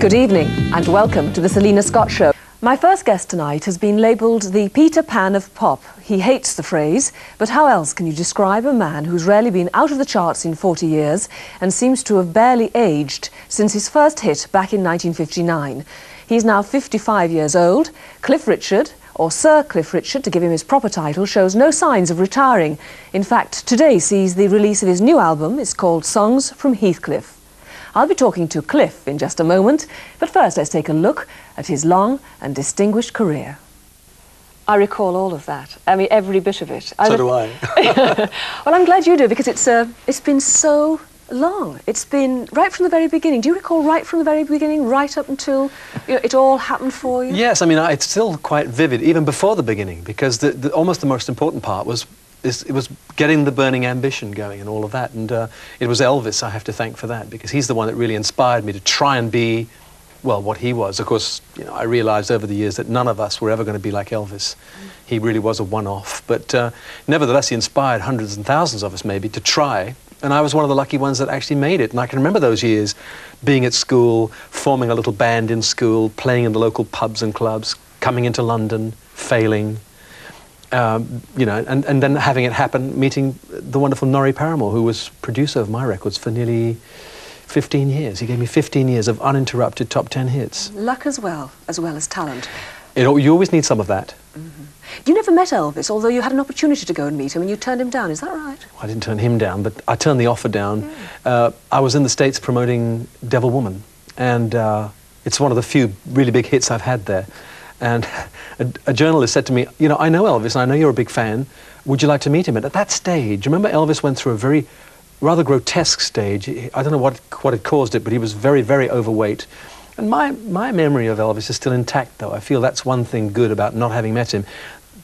Good evening and welcome to the Selina Scott Show. My first guest tonight has been labelled the Peter Pan of pop. He hates the phrase, but how else can you describe a man who's rarely been out of the charts in 40 years and seems to have barely aged since his first hit back in 1959? He's now 55 years old. Cliff Richard, or Sir Cliff Richard to give him his proper title, shows no signs of retiring. In fact, today sees the release of his new album. It's called Songs from Heathcliff. I'll be talking to Cliff in just a moment, but first let's take a look at his long and distinguished career. I recall all of that. I mean, every bit of it. So do I. well, I'm glad you do because it's uh, it's been so long. It's been right from the very beginning. Do you recall right from the very beginning, right up until you know, it all happened for you? Yes, I mean, it's still quite vivid, even before the beginning, because the, the, almost the most important part was it was getting the burning ambition going and all of that. And uh, it was Elvis I have to thank for that because he's the one that really inspired me to try and be, well, what he was. Of course, you know, I realized over the years that none of us were ever going to be like Elvis. He really was a one-off. But uh, nevertheless, he inspired hundreds and thousands of us maybe to try. And I was one of the lucky ones that actually made it. And I can remember those years being at school, forming a little band in school, playing in the local pubs and clubs, coming into London, failing, um, you know, and, and then having it happen, meeting the wonderful Norrie Paramor, who was producer of my records for nearly 15 years. He gave me 15 years of uninterrupted top 10 hits. Luck as well, as well as talent. It, you always need some of that. Mm -hmm. You never met Elvis, although you had an opportunity to go and meet him, and you turned him down. Is that right? I didn't turn him down, but I turned the offer down. Yeah. Uh, I was in the States promoting Devil Woman, and uh, it's one of the few really big hits I've had there. And a, a, journalist said to me, you know, I know Elvis, and I know you're a big fan. Would you like to meet him? And at that stage, remember Elvis went through a very rather grotesque stage. I don't know what, what had caused it, but he was very, very overweight. And my, my memory of Elvis is still intact, though. I feel that's one thing good about not having met him.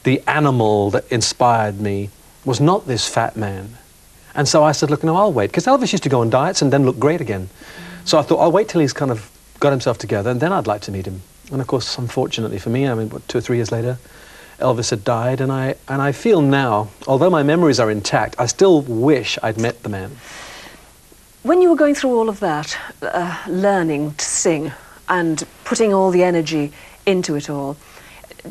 The animal that inspired me was not this fat man. And so I said, look, no, I'll wait. Because Elvis used to go on diets and then look great again. So I thought, I'll wait till he's kind of got himself together, and then I'd like to meet him. And of course, unfortunately for me, I mean, what, two or three years later, Elvis had died, and I, and I feel now, although my memories are intact, I still wish I'd met the man. When you were going through all of that, uh, learning to sing and putting all the energy into it all,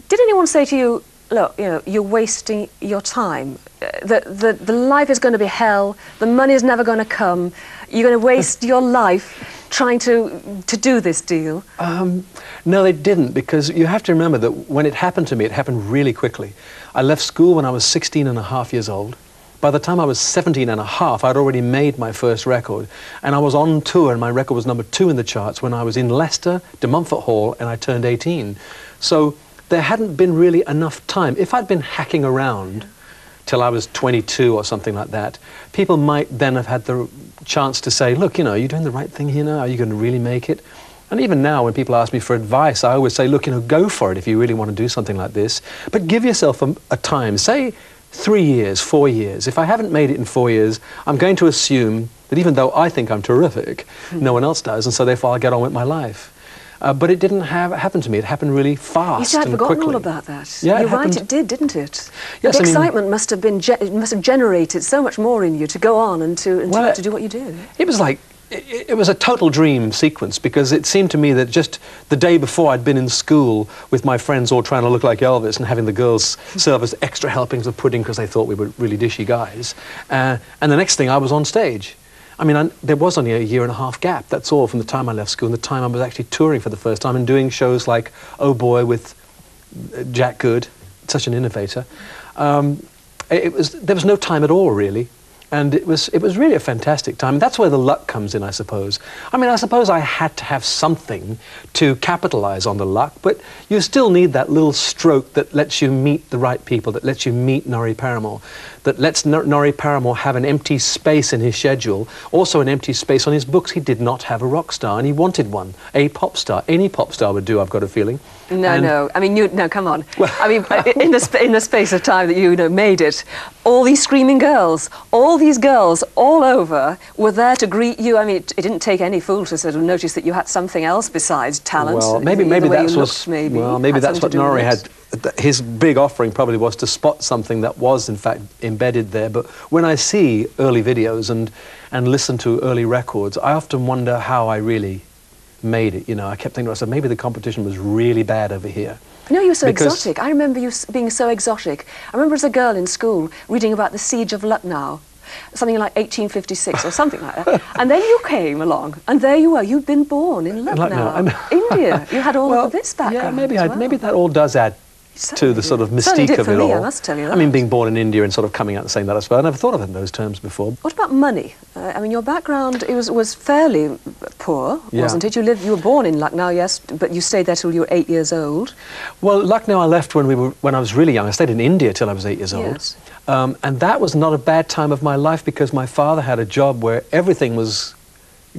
did anyone say to you, look, you know, you're wasting your time. The, the, the life is going to be hell. The money is never going to come. You're going to waste your life trying to, to do this deal? Um, no, they didn't, because you have to remember that when it happened to me, it happened really quickly. I left school when I was 16 and a half years old. By the time I was 17 and a half, I'd already made my first record. And I was on tour, and my record was number two in the charts when I was in Leicester, De Montfort Hall, and I turned 18. So there hadn't been really enough time. If I'd been hacking around till I was 22 or something like that, people might then have had the chance to say, look, you know, are you doing the right thing here now? Are you going to really make it? And even now, when people ask me for advice, I always say, look, you know, go for it if you really want to do something like this. But give yourself a, a time. Say three years, four years. If I haven't made it in four years, I'm going to assume that even though I think I'm terrific, mm. no one else does, and so therefore I'll get on with my life. Uh, but it didn't have, happen to me. It happened really fast You see, I'd forgotten quickly. all about that. Yeah, You're it right, it did, didn't it? Yes, the I excitement mean, must have been must have generated so much more in you to go on and to, and well, to, to do what you did. It was like it, it was a total dream sequence because it seemed to me that just the day before I'd been in school with my friends all trying to look like Elvis and having the girls serve us extra helpings of pudding because they thought we were really dishy guys. Uh, and the next thing I was on stage. I mean, I, there was only a year and a half gap, that's all, from the time I left school and the time I was actually touring for the first time and doing shows like Oh Boy with uh, Jack Good, such an innovator. Um, it was, there was no time at all, really. And it was, it was really a fantastic time. That's where the luck comes in, I suppose. I mean, I suppose I had to have something to capitalize on the luck, but you still need that little stroke that lets you meet the right people, that lets you meet Norrie Paramor, that lets N Norrie Paramor have an empty space in his schedule, also an empty space on his books. He did not have a rock star, and he wanted one, a pop star. Any pop star would do, I've got a feeling. No, and no. I mean, you, no, come on. Well, I mean, in the, in the space of time that you, you know, made it, all these screaming girls, all these girls all over were there to greet you. I mean, it, it, didn't take any fool to sort of notice that you had something else besides talent. Well, maybe, maybe that's what, maybe, well, maybe that's what Norrie had. His big offering probably was to spot something that was, in fact, embedded there. But when I see early videos and, and listen to early records, I often wonder how I really made it. You know, I kept thinking to myself, maybe the competition was really bad over here. No, you were so Because- exotic. I remember you being so exotic. I remember as a girl in school reading about the siege of Lucknow, something like 1856 or something like that. and then you came along, and there you were. You'd been born in Lucknow, Lucknow, India. You had all well, of this background. Yeah, maybe I, well. maybe that all does add to the sort of mystique of it me, all. I must tell you I mean, being born in India and sort of coming out and saying that, I suppose I never thought of it in those terms before. What about money? Uh, I mean, your background it was was fairly poor, Yeah. wasn't it? You lived, you were born in Lucknow, yes, but you stayed there till you were eight years old. Well, Lucknow I left when we were when I was really young. I stayed in India till I was eight years old, Yes. um, and that was not a bad time of my life because my father had a job where everything was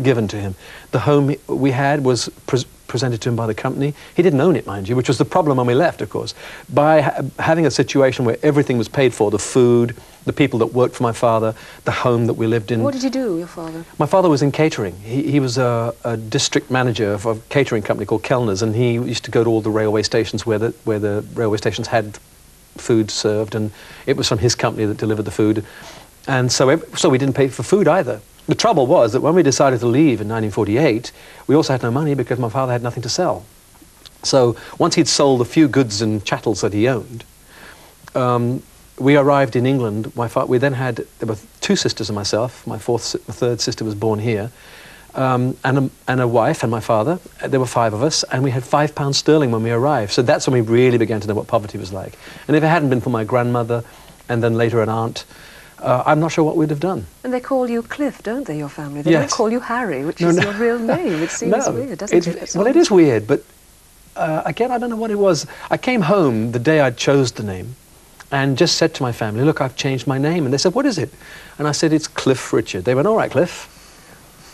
given to him. The home we had was pres presented to him by the company. He didn't own it, mind you, which was the problem when we left, of course. By ha having a situation where everything was paid for, the food, the people that worked for my father, the home that we lived in. What did you do, your father? My father was in catering. He, he was a, a district manager of a catering company called Kellner's, and he used to go to all the railway stations where the, where the railway stations had food served, and it was from his company that delivered the food. And so, so we didn't pay for food either. The trouble was that when we decided to leave in 1948, we also had no money because my father had nothing to sell. So once he'd sold a few goods and chattels that he owned, um, we arrived in England. My fa- we then had there were two sisters and myself. My fourth, my third sister was born here, um, and a, and a wife and my father. There were five of us, and we had five pounds sterling when we arrived. So that's when we really began to know what poverty was like. And if it hadn't been for my grandmother, and then later an aunt, uh, I'm not sure what we'd have done. And they call you Cliff, don't they, your family? They Yes. don't call you Harry, which No, is no. your real name. It seems no, weird, doesn't it? Well, it is weird, but uh, again, I don't know what it was. I came home the day I chose the name and just said to my family, look, I've changed my name. And they said, what is it? And I said, it's Cliff Richard. They went, all right, Cliff.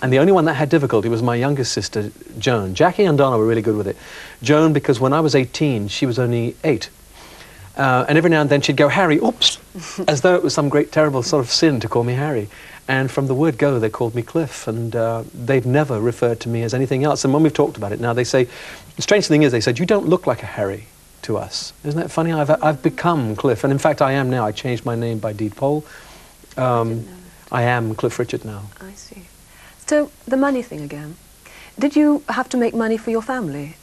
And the only one that had difficulty was my youngest sister, Joan. Jackie and Donna were really good with it. Joan, because when I was 18, she was only eight. Uh, and every now and then she'd go, Harry, oops, as though it was some great, terrible sort of sin to call me Harry. And from the word go, they called me Cliff, and uh, they've never referred to me as anything else. And when we've talked about it now, they say, the strange thing is, they said, you don't look like a Harry to us. Isn't that funny? I've, I've become Cliff, and in fact, I am now. I changed my name by deed poll. Um, I am Cliff Richard now. I see. So, the money thing again. Did you have to make money for your family?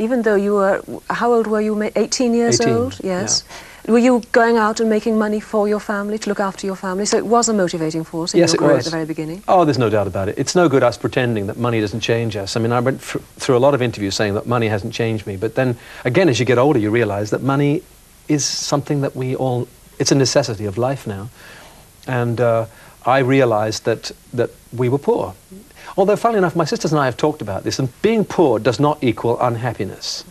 Even though you were, how old were you? 18 years 18, old? Yes. Were you going out and making money for your family, to look after your family? So it was a motivating force in Yes, your it career was. at the very beginning? Oh, there's no doubt about it. It's no good us pretending that money doesn't change us. I mean, I went thr- through a lot of interviews saying that money hasn't changed me. But then, again, as you get older, you realize that money is something that we all, it's a necessity of life now. And uh, I realized that, that we were poor. Although, funnily enough, my sisters and I have talked about this, and being poor does not equal unhappiness.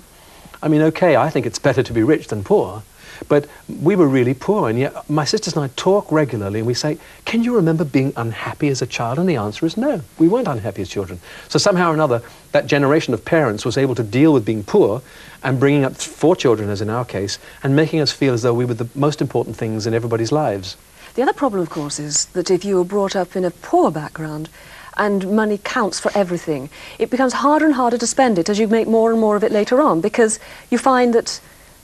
I mean, okay, I think it's better to be rich than poor, but we were really poor, and yet my sisters and I talk regularly, and we say, Can you remember being unhappy as a child? And the answer is no, we weren't unhappy as children. So somehow or another, that generation of parents was able to deal with being poor and bringing up four children, as in our case, and making us feel as though we were the most important things in everybody's lives. The other problem, of course, is that if you were brought up in a poor background and money counts for everything, it becomes harder and harder to spend it as you make more and more of it later on because you find that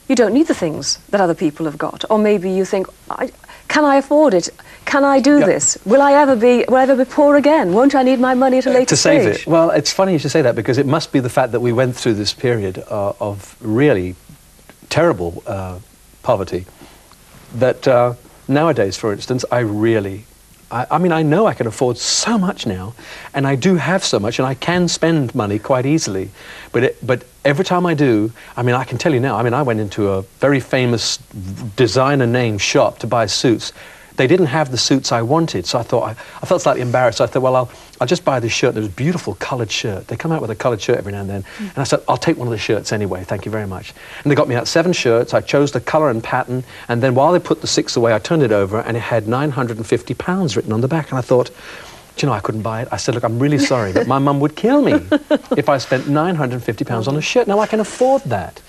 you don't need the things that other people have got. Or maybe you think, I, can I afford it? Can I do Yeah. this? Will I ever be will I ever be poor again? Won't I need my money at a later to save stage? it. Well, it's funny you should say that because it must be the fact that we went through this period uh, of really terrible uh, poverty that uh, nowadays, for instance, I really. I, I mean, I know I can afford so much now, and I do have so much, and I can spend money quite easily. But, it, but every time I do, I mean, I can tell you now, I mean, I went into a very famous designer name shop to buy suits. They didn't have the suits I wanted, so I thought, I, I felt slightly embarrassed. So I thought, well, I'll, I'll just buy this shirt. There was a beautiful coloured shirt. They come out with a coloured shirt every now and then. Mm. And I said, I'll take one of the shirts anyway, thank you very much. And they got me out seven shirts. I chose the colour and pattern. And then while they put the six away, I turned it over and it had 950 pounds written on the back. And I thought, do you know, I couldn't buy it. I said, look, I'm really sorry, but my mum would kill me if I spent 950 pounds on a shirt. Now I can afford that.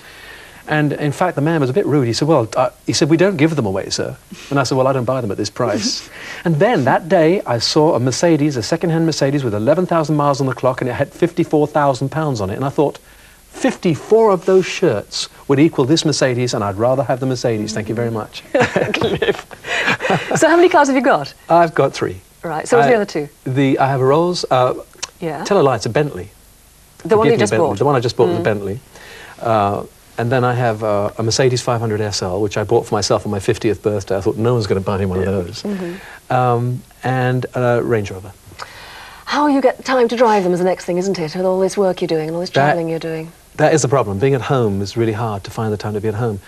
And in fact, the man was a bit rude. He said, well, uh, he said, we don't give them away, sir. And I said, well, I don't buy them at this price. and then that day, I saw a Mercedes, a second-hand Mercedes with 11,000 miles on the clock, and it had 54,000 pounds on it. And I thought, 54 of those shirts would equal this Mercedes, and I'd rather have the Mercedes. Thank you very much. so how many cars have you got? I've got three. Right. So what's the other two? The, I have a Rolls, uh, Yeah. tell a lie, it's a Bentley. The one Forgive you just Bentley, bought. Mm. The one I just bought, the Bentley. Uh, and then I have uh, a Mercedes 500 SL, which I bought for myself on my 50th birthday. I thought no one's going to buy me one of those. Mm-hmm. Um, and a Range Rover. How you get time to drive them is the next thing, isn't it? With all this work you're doing and all this travelling you're doing. That is the problem. Being at home is really hard to find the time to be at home.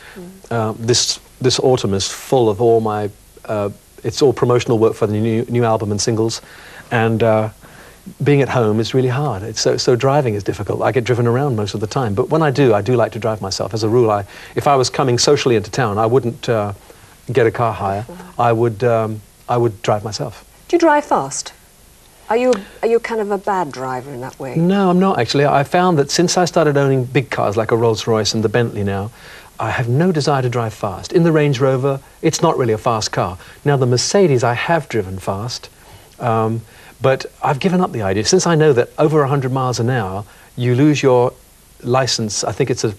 Uh, this this autumn is full of all my. Uh, it's all promotional work for the new new album and singles, and uh, being at home is really hard. It's so so driving is difficult. I get driven around most of the time, but when I do, I do like to drive myself. As a rule, I if I was coming socially into town, I wouldn't uh, get a car hire. I would um, I would drive myself. Do you drive fast? Are you, are you kind of a bad driver in that way? No, I'm not actually. I found that since I started owning big cars like a Rolls Royce and the Bentley now, I have no desire to drive fast. In the Range Rover, it's not really a fast car. Now, the Mercedes, I have driven fast, um, but I've given up the idea. Since I know that over 100 miles an hour, you lose your license, I think it's a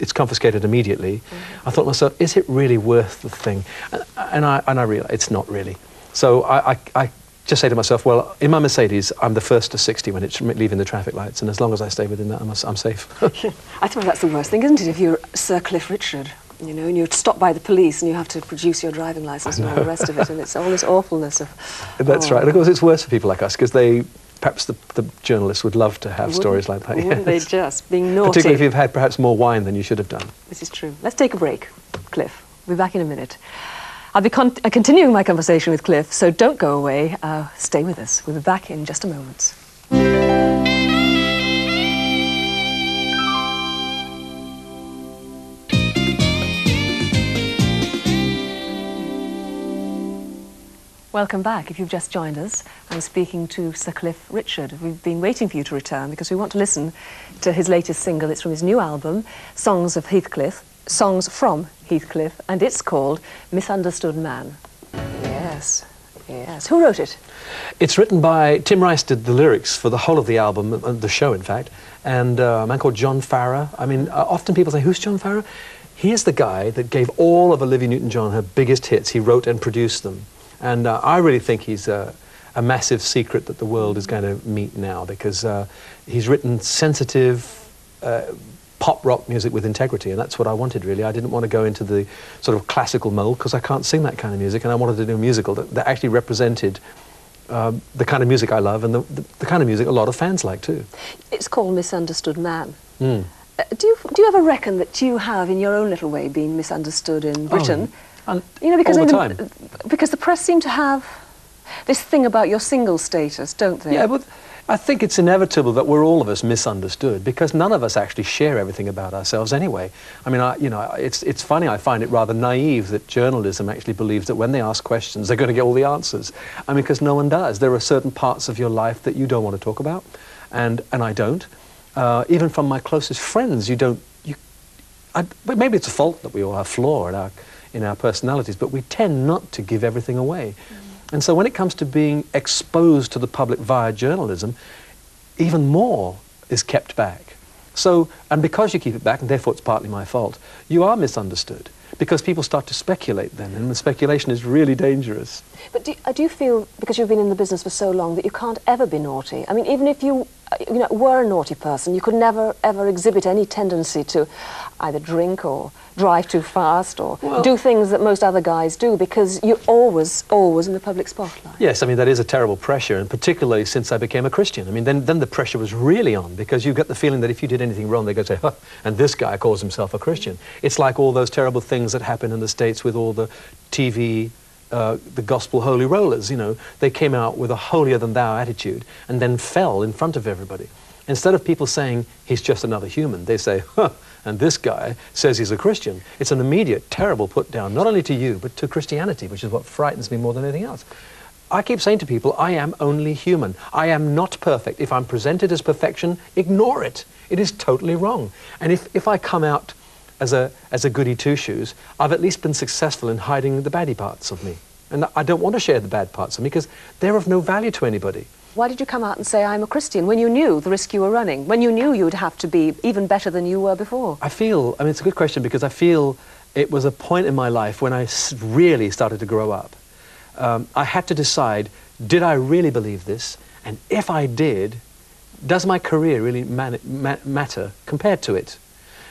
it's confiscated immediately. Mm-hmm. I thought to myself, is it really worth the thing? And, and I, and I realized it's not really. So I, I, I just say to myself, well, in my Mercedes, I'm the first to 60 when it's leaving the traffic lights, and as long as I stay within that, I'm, I'm safe. I suppose that's the worst thing, isn't it? If you're Sir Cliff Richard, you know, and you're stopped by the police and you have to produce your driving license and all the rest of it, and it's all this awfulness of. That's oh, right. And of course, it's worse for people like us because they, perhaps the, the journalists would love to have wouldn't- stories like that. Wouldn't they just? Being naughty. Particularly if you've had perhaps more wine than you should have done. This is true. Let's take a break, Cliff. We'll be back in a minute. I'll be con- uh, continuing my conversation with Cliff, so don't go away. Uh, stay with us. We'll be back in just a moment. Welcome back. If you've just joined us, I'm speaking to Sir Cliff Richard. We've been waiting for you to return because we want to listen to his latest single. It's from his new album, Songs of Heathcliff, Songs from Heathcliff, and it's called Misunderstood Man. Yes, yes. Who wrote it? It's written by Tim Rice did the lyrics for the whole of the album, uh, the show in fact, and uh, a man called John Farrar. I mean, uh, often people say, who's John Farrar? He is the guy that gave all of Olivia Newton-John her biggest hits. He wrote and produced them. And uh, I really think he's a, a massive secret that the world is going to meet now because uh, he's written sensitive uh, pop rock music with integrity, and that's what I wanted really. I didn't want to go into the sort of classical mold because I can't sing that kind of music, and I wanted to do a musical that, that actually represented um, the kind of music I love and the, the, the kind of music a lot of fans like too. It's called Misunderstood Man. Mm. Uh, do, you, do you ever reckon that you have, in your own little way, been misunderstood in Britain? And You know, because all the I mean, time. because the press seem to have this thing about your single status, don't they? Yeah, but I think it's inevitable that we're all of us misunderstood because none of us actually share everything about ourselves anyway. I mean, I, you know, it's, it's funny, I find it rather naive that journalism actually believes that when they ask questions, they're going to get all the answers. I mean, because no one does. There are certain parts of your life that you don't want to talk about, and, and I don't. Uh, even from my closest friends, you don't, you, I, but maybe it's a fault that we all have flaw in our, in our personalities, but we tend not to give everything away. And so when it comes to being exposed to the public via journalism, even more is kept back. So, and because you keep it back, and therefore it's partly my fault, you are misunderstood. Because people start to speculate then, and the speculation is really dangerous. But do, uh, do you feel, because you've been in the business for so long, that you can't ever be naughty? I mean, even if you, uh, you know, were a naughty person, you could never, ever exhibit any tendency to either drink or drive too fast or Well- do things that most other guys do because you're always, always in the public spotlight. Yes, I mean, that is a terrible pressure, and particularly since I became a Christian. I mean, then, then the pressure was really on because you get the feeling that if you did anything wrong, they're going say, huh, and this guy calls himself a Christian. It's like all those terrible things that happen in the States with all the TV, uh, the gospel holy rollers, you know. They came out with a holier-than-thou attitude and then fell in front of everybody. Instead of people saying, he's just another human, they say, huh, and this guy says he's a Christian. It's an immediate, terrible put down, not only to you, but to Christianity, which is what frightens me more than anything else. I keep saying to people, I am only human. I am not perfect. If I'm presented as perfection, ignore it. It is totally wrong. And if, if I come out as a, as a goody two-shoes, I've at least been successful in hiding the baddie parts of me. And I don't want to share the bad parts of me because they're of no value to anybody. Why did you come out and say, I'm a Christian, when you knew the risk you were running, when you knew you'd have to be even better than you were before? I feel, I mean, it's a good question because I feel it was a point in my life when I really started to grow up. Um, I had to decide, did I really believe this? And if I did, does my career really ma- matter compared to it?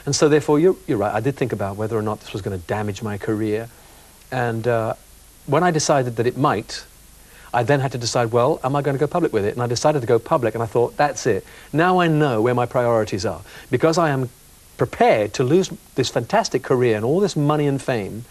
And so, therefore, you're, you're right. I did think about whether or not this was going to damage my career. And uh, when I decided that it might, I then had to decide, well, am I going to go public with it? And I decided to go public, and I thought, that's it. Now I know where my priorities are. Because I am prepared to lose this fantastic career and all this money and fame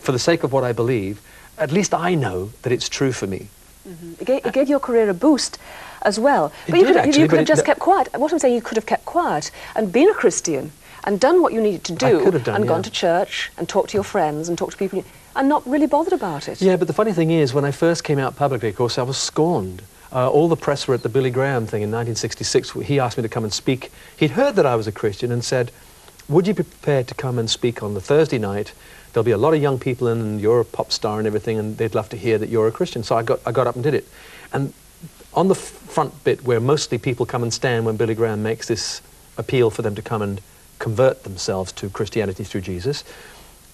for the sake of what I believe, at least I know that it's true for me. Mm-hmm. It, gave, it, gave, your career a boost as well. But you could, actually, you could have just kept quiet. What I'm saying, you could have kept quiet and been a Christian and done what you needed to do could have done, and yeah. gone to church and talked to your friends and talked to people and not really bothered about it. Yeah, but the funny thing is, when I first came out publicly, of course, I was scorned. Uh, all the press were at the Billy Graham thing in 1966. He asked me to come and speak. He'd heard that I was a Christian and said, would you be prepared to come and speak on the Thursday night? There'll be a lot of young people in, and you're a pop star and everything, and they'd love to hear that you're a Christian. So I got, I got up and did it. And on the front bit, where mostly people come and stand when Billy Graham makes this appeal for them to come and convert themselves to Christianity through Jesus,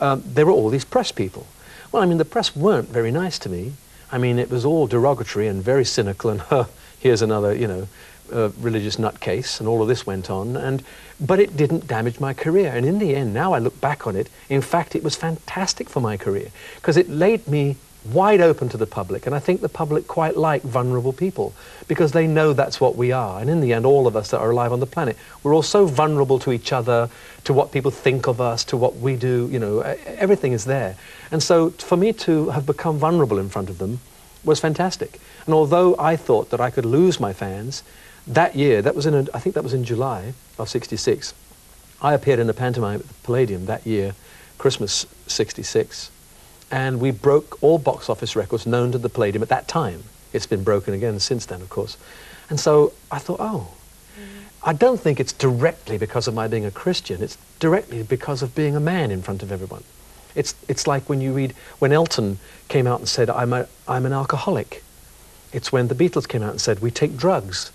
um, there were all these press people. Well, I mean, the press weren't very nice to me. I mean, it was all derogatory and very cynical, and huh, here's another, you know, uh, religious nutcase, and all of this went on. And, but it didn't damage my career. And in the end, now I look back on it, in fact, it was fantastic for my career, because it laid me wide open to the public. And I think the public quite like vulnerable people, because they know that's what we are. And in the end, all of us that are alive on the planet, we're all so vulnerable to each other, to what people think of us, to what we do, you know, everything is there. And so for me to have become vulnerable in front of them was fantastic. And although I thought that I could lose my fans, that year, that was in, a, I think that was in July of 66, I appeared in a pantomime at the Palladium that year, Christmas 66, and we broke all box office records known to the Palladium at that time. It's been broken again since then, of course. And so I thought, oh, I don't think it's directly because of my being a Christian. It's directly because of being a man in front of everyone. It's, it's like when you read, when Elton came out and said, I'm, a, I'm an alcoholic. It's when the Beatles came out and said, we take drugs.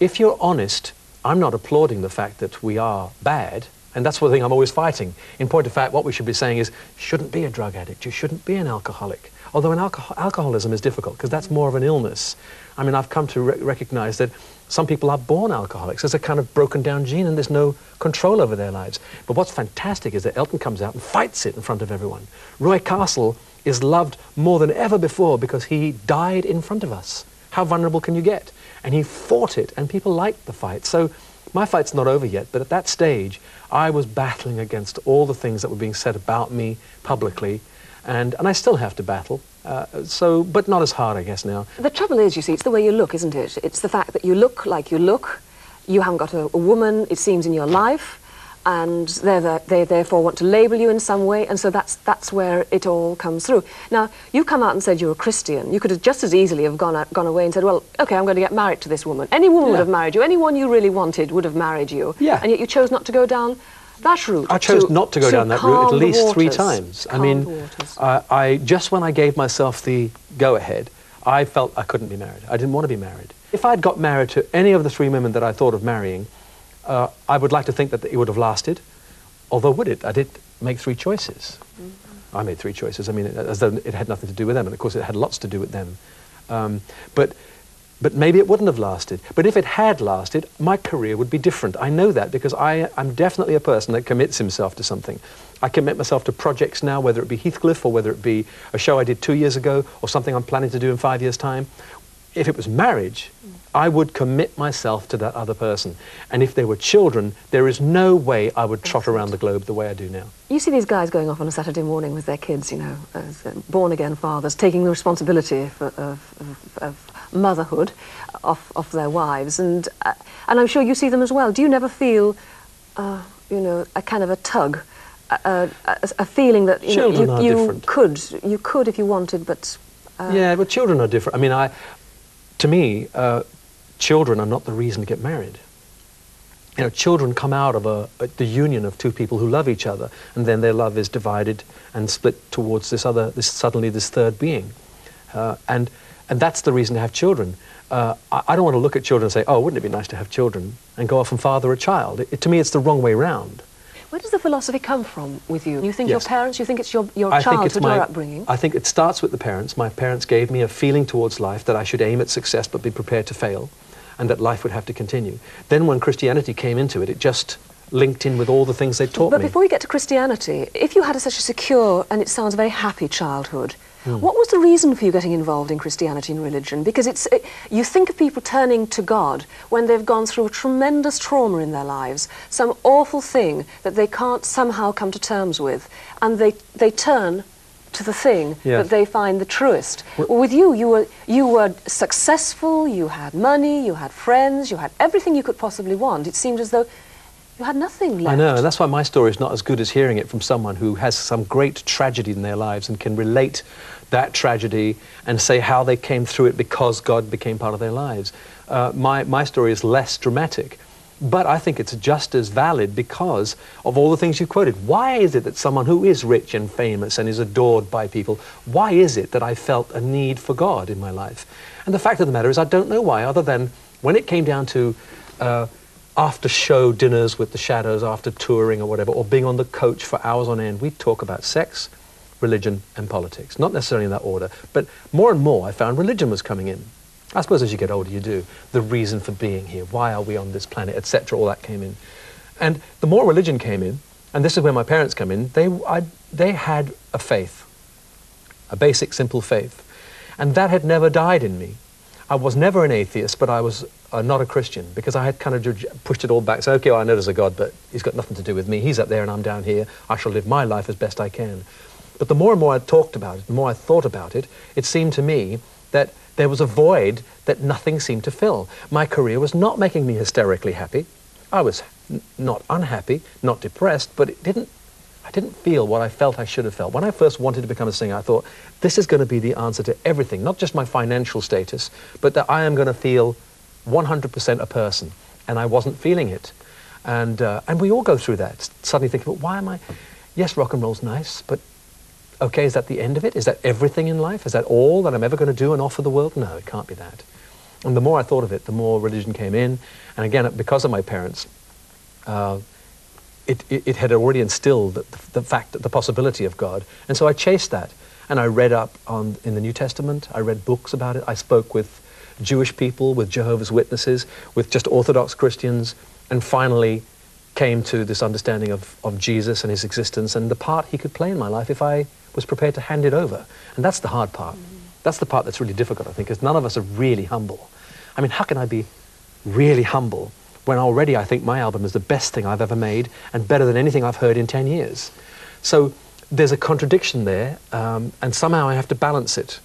If you're honest, I'm not applauding the fact that we are bad, and that's the thing I'm always fighting. In point of fact, what we should be saying is, shouldn't be a drug addict, you shouldn't be an alcoholic. Although an alcohol- alcoholism is difficult, because that's more of an illness. I mean, I've come to re- recognize that some people are born alcoholics. There's a kind of broken down gene, and there's no control over their lives. But what's fantastic is that Elton comes out and fights it in front of everyone. Roy Castle is loved more than ever before because he died in front of us. How vulnerable can you get? And he fought it, and people liked the fight. So my fight's not over yet, but at that stage, I was battling against all the things that were being said about me publicly, and, and I still have to battle. Uh, so, but not as hard, I guess, now. The trouble is, you see, it's the way you look, isn't it? It's the fact that you look like you look. You haven't got a, a woman, it seems, in your life, and they're the, they therefore want to label you in some way, and so that's, that's where it all comes through. Now, you come out and said you're a Christian. You could have just as easily have gone, out, gone away and said, well, okay, I'm going to get married to this woman. Any woman would have married you. Anyone you really wanted would have married you. Yeah. And yet you chose not to go down that route. I chose to- not to go down that route at least three times. I mean, waters. I, I just when I gave myself the go-ahead, I felt I couldn't be married. I didn't want to be married. If I'd got married to any of the three women that I thought of marrying, uh, I would like to think that it would have lasted. Although would it? I did make three choices. Mm-hmm. I made three choices. I mean, as though it had nothing to do with them, and of course it had lots to do with them. Um, but but maybe it wouldn't have lasted. But if it had lasted, my career would be different. I know that because I, I'm definitely a person that commits himself to something. I commit myself to projects now, whether it be Heathcliff or whether it be a show I did two years ago or something I'm planning to do in five years' time. If it was marriage, I would commit myself to that other person. And if there were children, there is no way I would trot around the globe the way I do now. You see these guys going off on a Saturday morning with their kids, you know, as uh, born-again fathers, taking the responsibility for, of, of, of motherhood off, off their wives, and uh, and I'm sure you see them as well. Do you never feel, uh, you know, a kind of a tug, a, a, a feeling that you, Children know, are you, you different. could, you could if you wanted, but uh, yeah, but children are different. I mean, I, to me, uh, children are not the reason to get married. You know, children come out of a, a, the union of two people who love each other, and then their love is divided and split towards this other, this suddenly this third being, uh, and and that's the reason to have children. Uh, I, I don't want to look at children and say, "Oh, wouldn't it be nice to have children?" and go off and father a child. It, to me, it's the wrong way round. Where does the philosophy come from with you? You think your parents? You think it's your, your I childhood, my, your upbringing? I think it starts with the parents. My parents gave me a feeling towards life that I should aim at success but be prepared to fail. and that life would have to continue. Then when Christianity came into it, it just linked in with all the things they taught but me. But before we get to Christianity, if you had a, such a secure and it sounds a very happy childhood, Hmm. what was the reason for you getting involved in Christianity and religion? Because it's it, you think of people turning to God when they've gone through a tremendous trauma in their lives, some awful thing that they can't somehow come to terms with, and they they turn to the thing Yes. that they find the truest. Well, with you, you were you were successful, you had money, you had friends, you had everything you could possibly want. It seemed as though you had nothing left. I know, and that's why my story is not as good as hearing it from someone who has some great tragedy in their lives and can relate that tragedy and say how they came through it because God became part of their lives. Uh, my, my story is less dramatic, but I think it's just as valid because of all the things you quoted. Why is it that someone who is rich and famous and is adored by people, why is it that I felt a need for God in my life? And the fact of the matter is, I don't know why, other than when it came down to uh, after show dinners with the shadows after touring or whatever, or being on the coach for hours on end, we'd talk about sex, religion, and politics. Not necessarily in that order, but more and more I found religion was coming in. I suppose as you get older, you do. The reason for being here, why are we on this planet, etc., all that came in. And the more religion came in, and this is where my parents come in, they, I, they had a faith, a basic, simple faith. And that had never died in me. I was never an atheist, but I was uh, not a Christian because I had kind of pushed it all back. So, okay, well, I know there's a God, but he's got nothing to do with me. He's up there and I'm down here. I shall live my life as best I can. But the more and more I talked about it, the more I thought about it, it seemed to me that there was a void that nothing seemed to fill. My career was not making me hysterically happy. I was not unhappy, not depressed, but it didn't I didn't feel what I felt I should have felt. When I first wanted to become a singer, I thought, this is going to be the answer to everything, not just my financial status, but that I am going to feel 100% a person. And I wasn't feeling it. And, uh, and we all go through that, suddenly thinking, but why am I? Yes, rock and roll's nice, but okay, is that the end of it? Is that everything in life? Is that all that I'm ever going to do and offer the world? No, it can't be that. And the more I thought of it, the more religion came in. And again, because of my parents, uh, it, it, it had already instilled the, the fact, the possibility of God. And so I chased that. And I read up on, in the New Testament, I read books about it, I spoke with Jewish people, with Jehovah's Witnesses, with just Orthodox Christians, and finally came to this understanding of, of Jesus and his existence and the part he could play in my life if I was prepared to hand it over. And that's the hard part. That's the part that's really difficult, I think, because none of us are really humble. I mean, how can I be really humble when already I think my album is the best thing I've ever made and better than anything I've heard in 10 years? So there's a contradiction there, um, and somehow I have to balance it.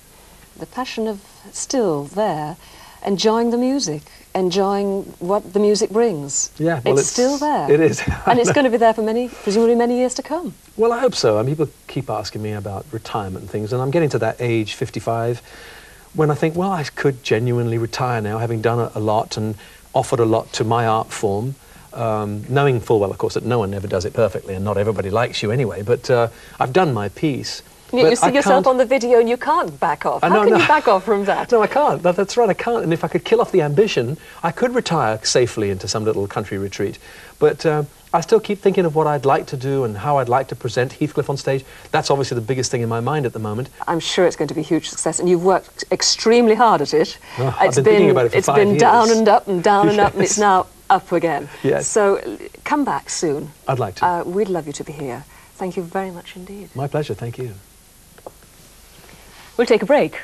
The passion of still there, enjoying the music, enjoying what the music brings. Yeah, well, it's, it's- still there. it is. and it's going to be there for many, presumably many years to come. Well, I hope so. I mean, people keep asking me about retirement and things, and I'm getting to that age, 55, when I think, well, I could genuinely retire now, having done a, a lot and offered a lot to my art form, um, knowing full well, of course, that no one ever does it perfectly, and not everybody likes you anyway. But uh, I've done my piece. You, But you see I yourself can't- on the video and you can't back off. How know, can no. you back off from that? No, I can't. That, that's right, I can't. And if I could kill off the ambition, I could retire safely into some little country retreat. But uh, I still keep thinking of what I'd like to do and how I'd like to present Heathcliff on stage. That's obviously the biggest thing in my mind at the moment. I'm sure it's going to be a huge success, and you've worked extremely hard at it. Oh, I've been thinking about it for it's been years. down and up and down and up, and it's now up again. Yes. So come back soon. I'd like to. Uh, we'd love you to be here. Thank you very much indeed. My pleasure, thank you. We'll take a break.